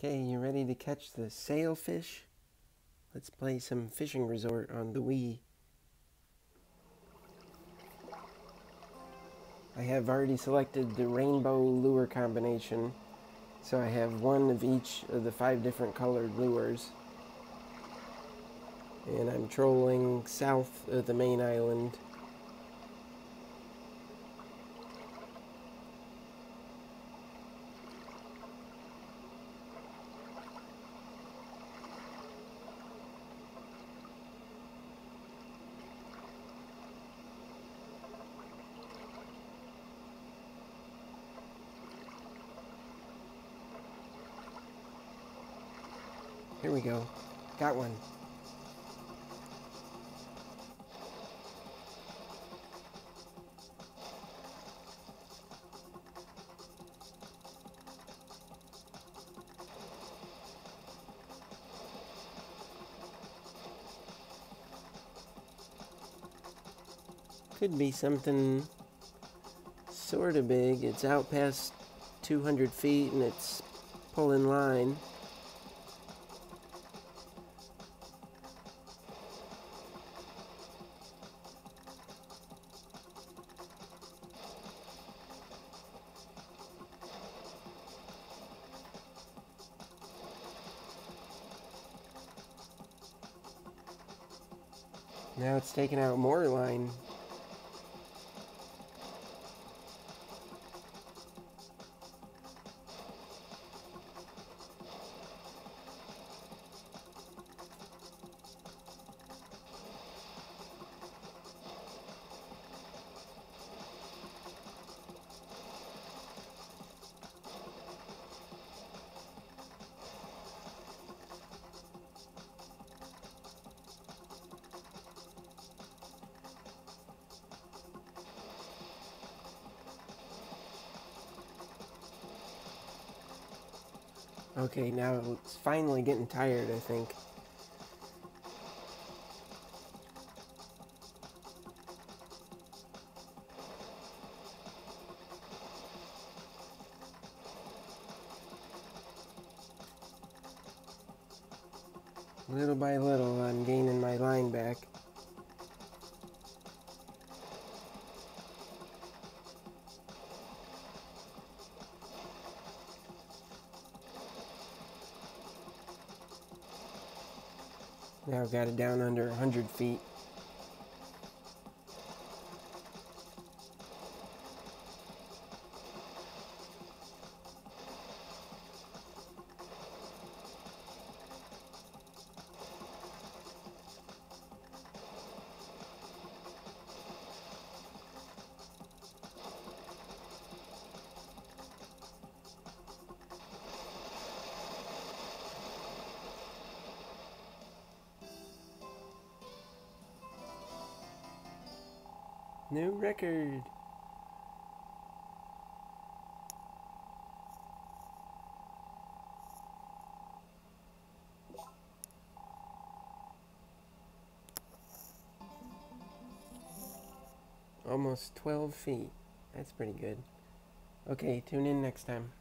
Okay, you ready to catch the sailfish? Let's play some fishing resort on the Wii. I have already selected the rainbow lure combination, so I have one of each of the five different colored lures. And I'm trolling south of the main island Here we go. Got one. Could be something sort of big. It's out past 200 feet and it's pulling line. Now it's taking out more line. Okay, now it's finally getting tired, I think. Little by little, I'm gaining my line back. Now I've got it down under 100 feet. New record. Almost 12 feet. That's pretty good. Okay, tune in next time.